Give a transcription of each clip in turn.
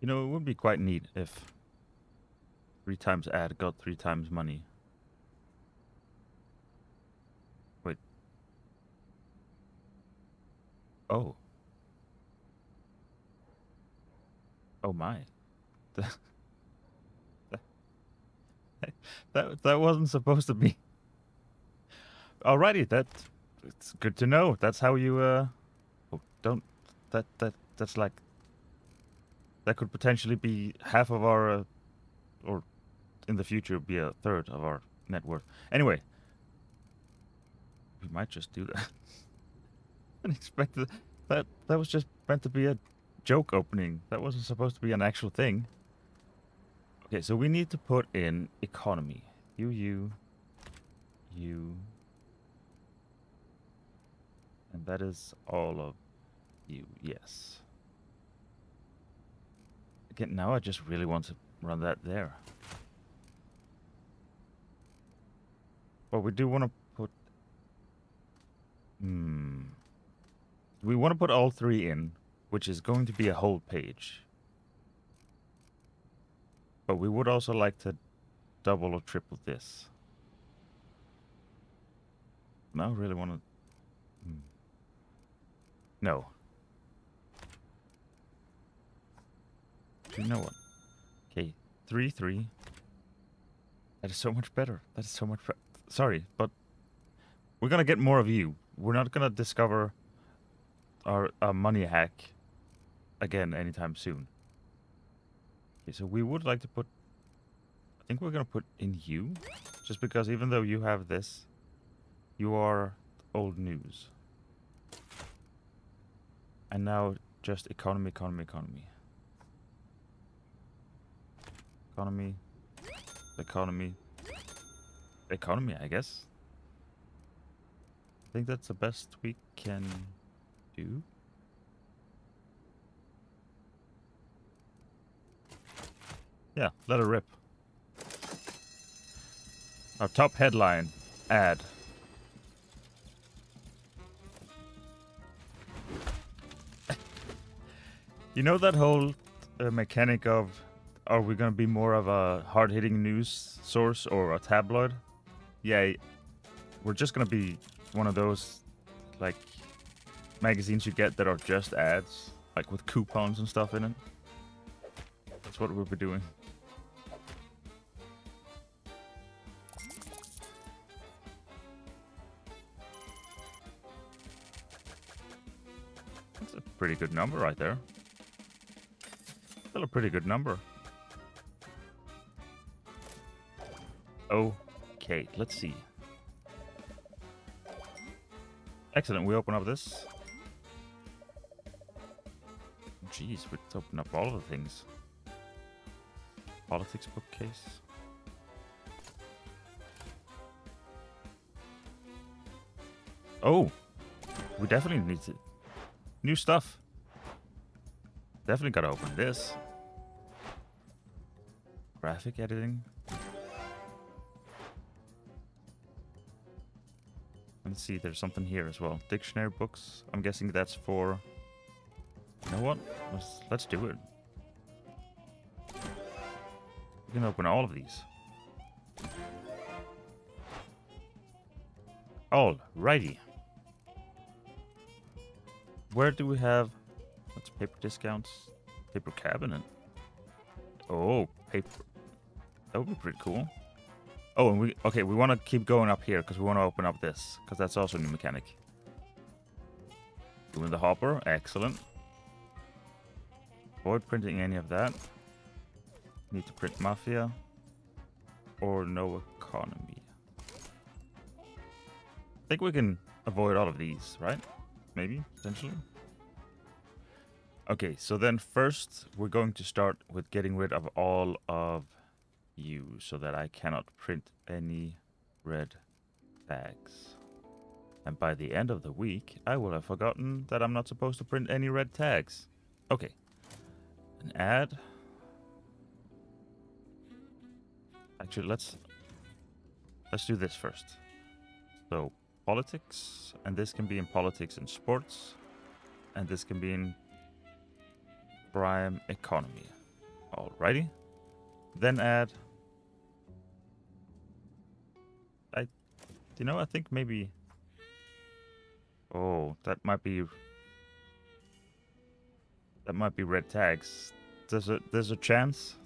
You know, it would be quite neat if three times ad got three times money. Wait. Oh. Oh my. That, that, that, wasn't supposed to be. Alrighty, that it's good to know. That's how you uh oh, don't that that that's like that could potentially be half of our uh, or in the future be a third of our net worth. Anyway, we might just do that. Unexpected. That that was just meant to be a joke opening. That wasn't supposed to be an actual thing. Okay, so we need to put in economy. You, you, you, and that is all of you. Yes. Now I just really want to run that there. But we do want to put... Hmm. We want to put all three in, which is going to be a whole page. But we would also like to double or triple this. Now I really want to... Hmm. No. You know what? Okay, 3, 3. That is so much better. That is so much better. Sorry, but we're gonna get more of you. We're not gonna discover our uh, money hack again anytime soon. Okay, so we would like to put... I think we're gonna put in you. Just because even though you have this, you are old news. And now just economy, economy, economy. Economy. Economy. Economy, I guess. I think that's the best we can do. Yeah, let her rip. Our top headline ad. You know that whole uh, mechanic of are we to be more of a hard-hitting news source or a tabloid? Yeah, we're just to be one of those like magazines you get that are just ads, like with coupons and stuff in it. That's what we'll be doing. That's a pretty good number right there. Still a pretty good number. Okay, let's see. Excellent, we open up this. Jeez, we open up all of the things. Politics bookcase. Oh, we definitely need to... New stuff. Definitely gotta open this. Graphic editing. See, there's something here as well. Dictionary books. I'm guessing that's for... You know what? Let's, let's do it. We can open all of these. All righty. Where do we have... What's paper discounts? Paper cabinet. Oh, paper. That would be pretty cool. Oh, and we okay. We want to keep going up here because we want to open up this because that's also a new mechanic. Doing the hopper, excellent. Avoid printing any of that. Need to print mafia or no economy. I think we can avoid all of these, right? Maybe potentially. Okay, so then first we're going to start with getting rid of all of you so that I cannot print any red tags. And by the end of the week, I will have forgotten that I'm not supposed to print any red tags. Okay. An ad. Actually, let's let's do this first. So, politics, and this can be in politics and sports, and this can be in prime economy. Alrighty. Then add... You know, I think maybe... Oh, that might be... That might be red tags. There's a, there's a chance.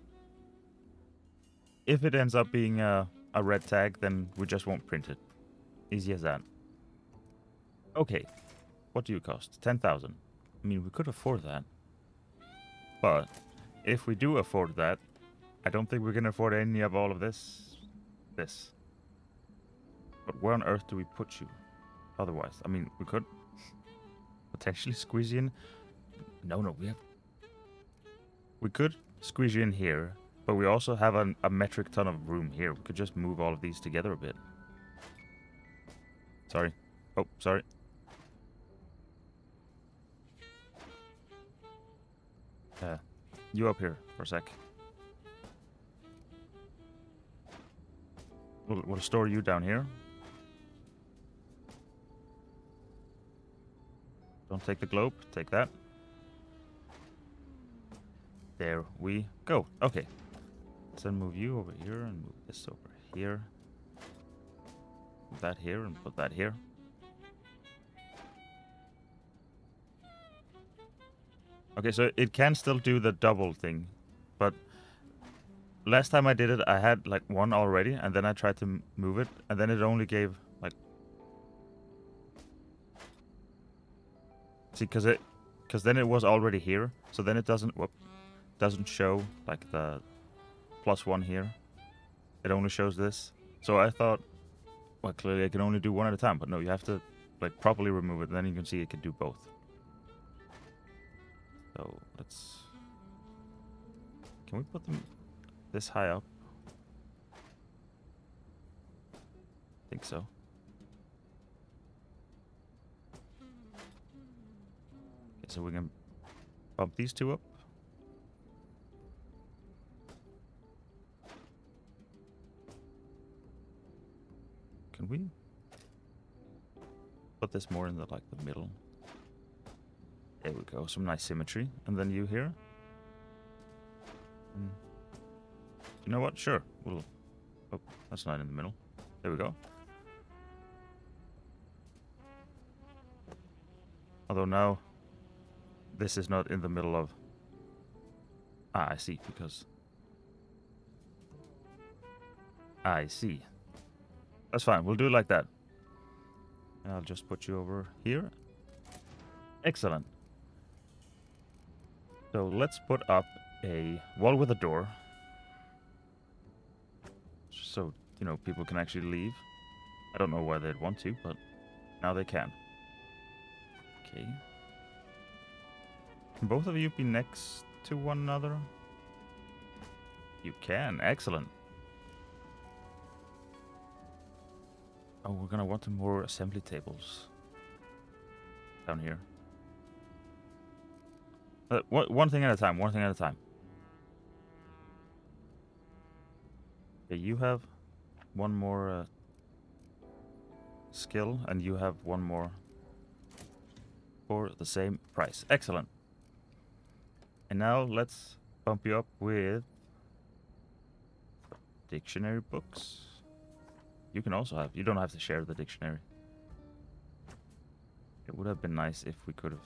If it ends up being a, a red tag, then we just won't print it. Easy as that. Okay. What do you cost? 10,000. I mean, we could afford that. But if we do afford that, I don't think we can afford any of all of this. This. But where on earth do we put you? Otherwise, I mean, we could potentially squeeze you in. No, no, we have. We could squeeze you in here, but we also have an, a metric ton of room here. We could just move all of these together a bit. Sorry. Oh, sorry. Yeah. You up here for a sec. We'll, we'll store you down here. Don't take the globe, take that. There we go. Okay. Let's then move you over here and move this over here. Put that here and put that here. Okay, so it can still do the double thing, but last time I did it, I had like one already, and then I tried to move it, and then it only gave like. See, because it, because then it was already here, so then it doesn't whoop, doesn't show like the plus one here. It only shows this. So I thought, well, clearly I can only do one at a time, but no, you have to like properly remove it. Then you can see it can do both. So let's. Can we put them this high up? I think so. So we can bump these two up. Can we put this more in the like the middle? There we go, some nice symmetry. And then you here. Mm. You know what? Sure. We'll... Oh, that's not in the middle. There we go. Although now, this is not in the middle of... Ah, I see, because... I see. That's fine, we'll do it like that. I'll just put you over here. Excellent. So let's put up a wall with a door. So, you know, people can actually leave. I don't know why they'd want to, but now they can. Okay. Can both of you be next to one another? You can. Excellent. Oh, we're gonna want more assembly tables down here. Uh, one, thing at a time, one thing at a time. Okay, you have one more uh, skill, and you have one more for the same price. Excellent. And now let's bump you up with dictionary books. You can also have, you don't have to share the dictionary. It would have been nice if we could have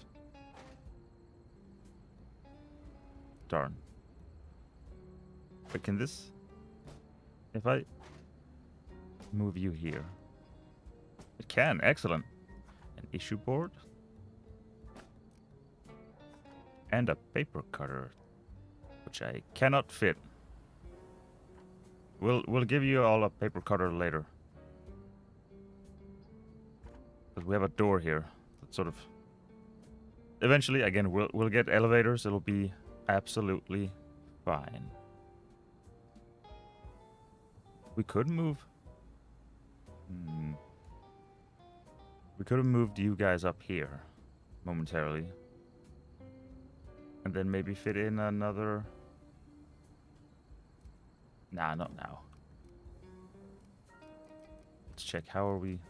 Darn. But can this... If I move you here... It can, excellent. An issue board. And a paper cutter. Which I cannot fit. We'll, we'll give you all a paper cutter later. But we have a door here. That sort of... Eventually, again, we'll, we'll get elevators. It'll be absolutely fine. We could move. Hmm. We could have moved you guys up here momentarily. And then maybe fit in another... Nah, not now. Let's check. How are we...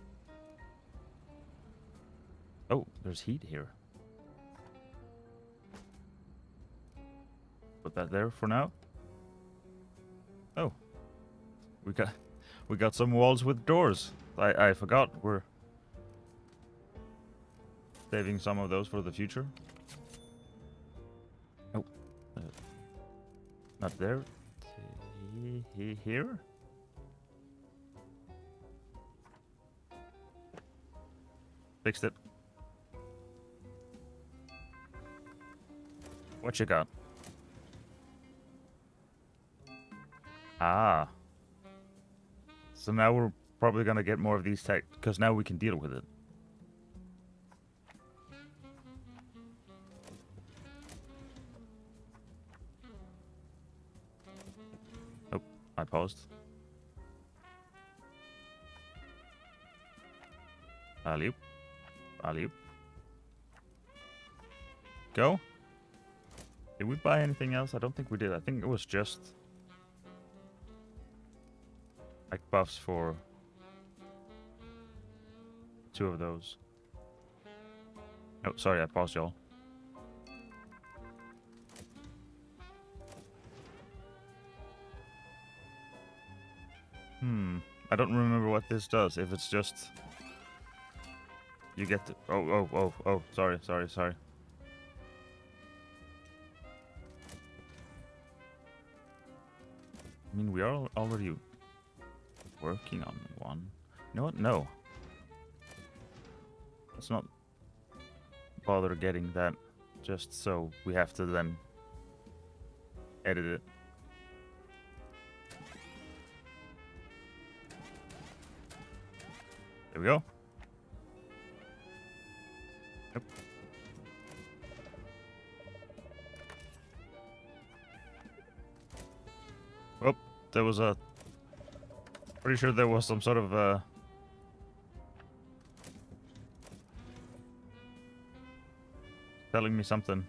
Oh, there's heat here. Put that there for now. Oh. We got... We got some walls with doors. I, I forgot. We're saving some of those for the future. Not there. He- he- Here. Fixed it. What you got? Ah. So now we're probably gonna get more of these tech because now we can deal with it. Paused. Alley-oop. Alley-oop. Go. Did we buy anything else? I don't think we did. I think it was just like buffs for two of those. Oh, sorry, I paused y'all. Hmm. I don't remember what this does. If it's just you get to oh oh oh oh sorry sorry sorry. I mean we are already working on one. You know what? No. Let's not bother getting that just so we have to then edit it. There we go. Yep. Oh, there was a. Pretty sure there was some sort of uh. Telling me something.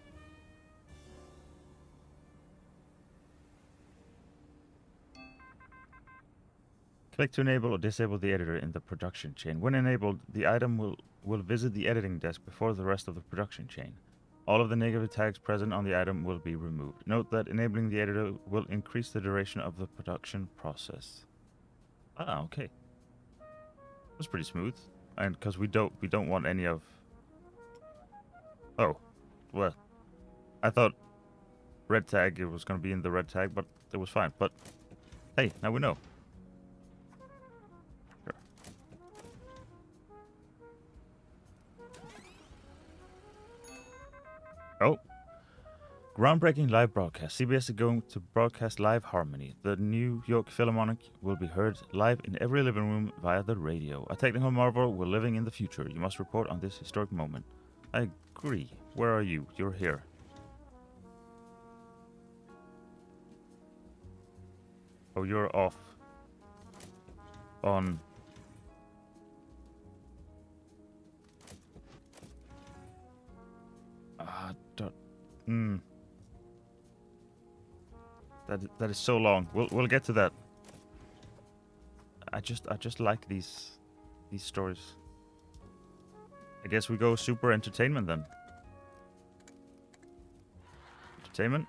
Click to enable or disable the editor in the production chain. When enabled, the item will, will visit the editing desk before the rest of the production chain. All of the negative tags present on the item will be removed. Note that enabling the editor will increase the duration of the production process. Ah, okay. That's pretty smooth. And because we don't we don't want any of Oh. Well. I thought red tag it was gonna be in the red tag, but it was fine. But hey, now we know. Groundbreaking live broadcast. CBS is going to broadcast live Harmony. The New York Philharmonic will be heard live in every living room via the radio. A technical marvel, we're living in the future. You must report on this historic moment. I agree. Where are you? You're here. Oh, you're off. On. Ah, don't. Hmm. That that is so long. We'll we'll get to that. I just I just like these these stories. I guess we go super entertainment then. Entertainment.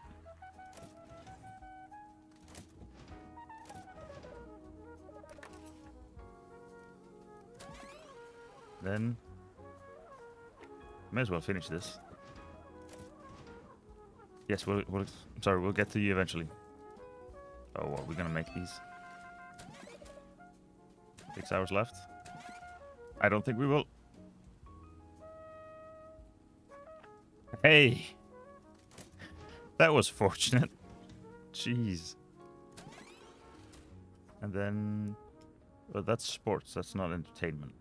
Then may as well finish this. Yes, we'll, we'll sorry, we'll get to you eventually. Oh, are we gonna make these? Six hours left. I don't think we will. Hey! That was fortunate. Jeez. And then... Well, that's sports. That's not entertainment.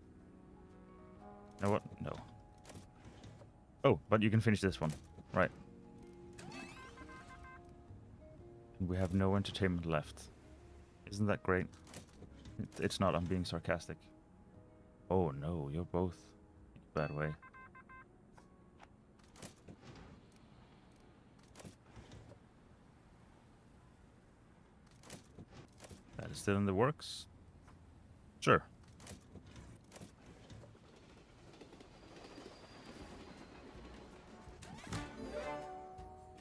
Know what? No. Oh, but you can finish this one. Right. We have no entertainment left. Isn't that great? It's not. I'm being sarcastic. Oh no, you're both in a bad way. That is still in the works. Sure.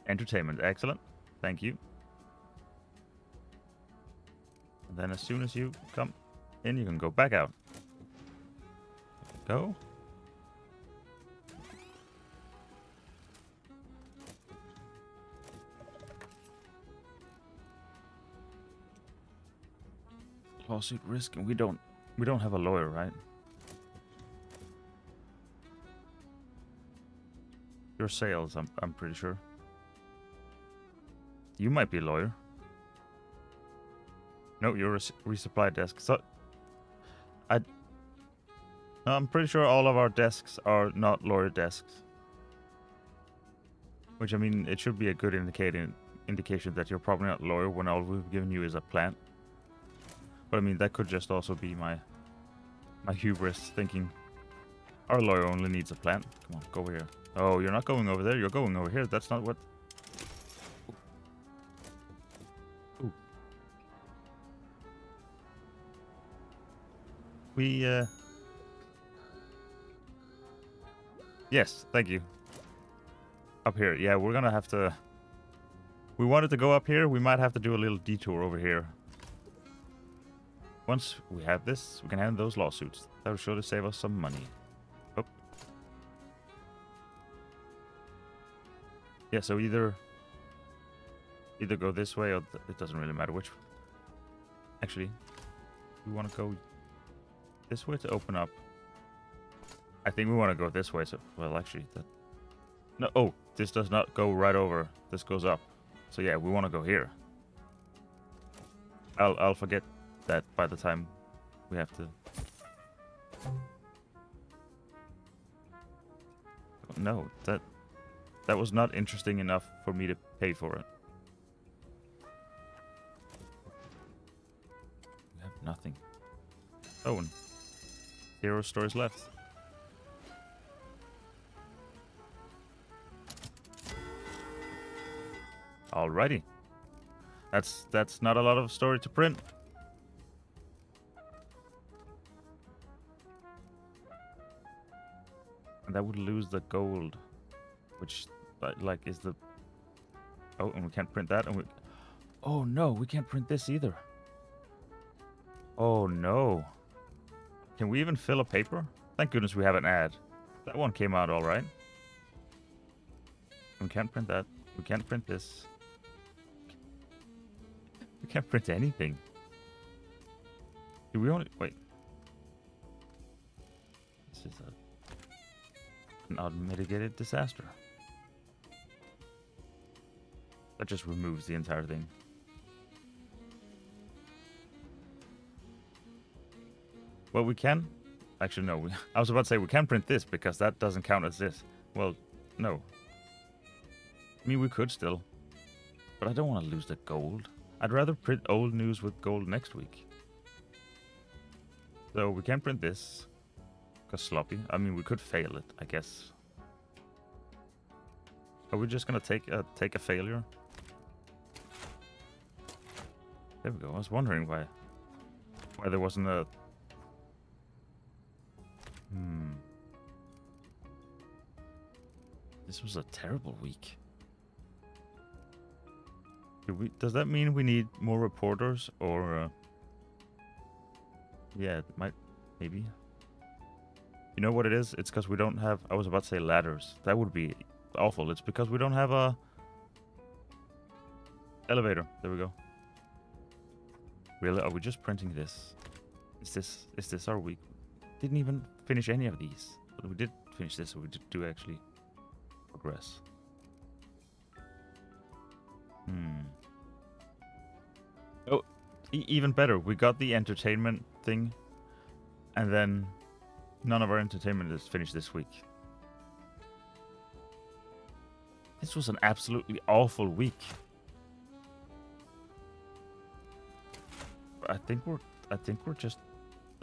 Entertainment, excellent. Thank you. Then as soon as you come in, you can go back out. Go. Lawsuit risk, and we don't we don't have a lawyer, right? Your sales, I'm I'm pretty sure. You might be a lawyer. No, you're resupply desk. So, I. No, I'm pretty sure all of our desks are not lawyer desks. Which I mean, it should be a good indicating indication that you're probably not lawyer when all we've given you is a plant. But I mean, that could just also be my my hubris thinking our lawyer only needs a plant. Come on, go over here. Oh, you're not going over there. You're going over here. That's not what We, uh... Yes, thank you. Up here. Yeah, we're gonna have to... We wanted to go up here. We might have to do a little detour over here. Once we have this, we can hand those lawsuits. That will surely save us some money. Oh. Yeah, so either... Either go this way or... it doesn't really matter which... Actually, we want to go this way to open up. I think we want to go this way. So, well, actually, that. No, oh, this does not go right over. This goes up. So yeah, we want to go here. I'll I'll forget that by the time we have to. No, that that was not interesting enough for me to pay for it. We have nothing. Oh, Hero stores left. Alrighty. That's that's not a lot of story to print. And that would lose the gold, which like is the Oh, and we can't print that and we Oh no, we can't print this either. Oh no. Can we even fill a paper? Thank goodness we have an ad. That one came out all right. We can't print that. We can't print this. We can't print anything. Do we only... Wait. This is a, an unmitigated disaster. That just removes the entire thing. Well, we can. Actually, no. I was about to say we can print this because that doesn't count as this. Well, no. I mean, we could still. But I don't want to lose the gold. I'd rather print old news with gold next week. So we can print this. Because sloppy. I mean, we could fail it, I guess. Are we just gonna take a, take a failure? There we go. I was wondering why why there wasn't a This was a terrible week. We, does that mean we need more reporters or... Uh, yeah, might... Maybe. You know what it is? It's because we don't have... I was about to say ladders. That would be awful. It's because we don't have a... Elevator. There we go. Really? Are we just printing this? Is this... Is this our week? Didn't even finish any of these. But we did finish this, so we did do actually progress. Hmm. Oh, e even better. We got the entertainment thing, and then none of our entertainment is finished this week. This was an absolutely awful week. I think we're I think we're just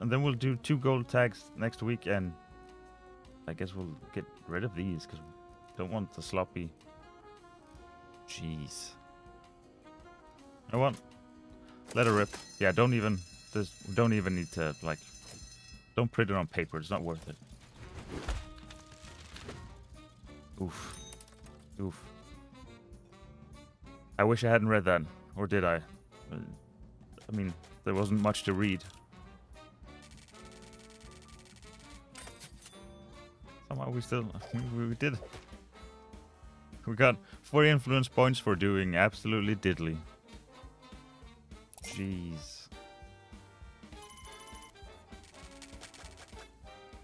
and then we'll do two gold tags next week, and I guess we'll get rid of these because don't want the sloppy. Jeez. I want. Let it rip. Yeah, don't even. There's, don't even need to like. Don't print it on paper. It's not worth it. Oof. Oof. I wish I hadn't read that, or did I? I mean, there wasn't much to read. Somehow we still we did. We got 40 influence points for doing absolutely diddly. Jeez.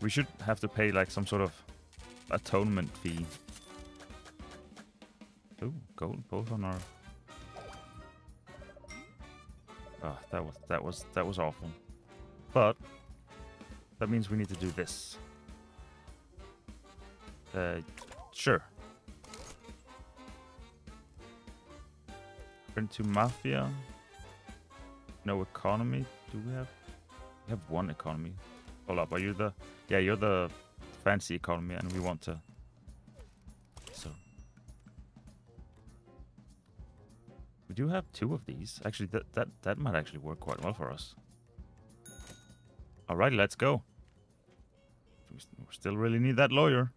We should have to pay like some sort of atonement fee. Ooh, gold both on our Oh, that was that was that was awful. But that means we need to do this. Uh, sure. Into mafia. No economy. Do we have? We have one economy. Hold up. Are you the? Yeah, you're the fancy economy, and we want to. So. We do have two of these. Actually, that that that might actually work quite well for us. Alrighty, let's go. We still really need that lawyer.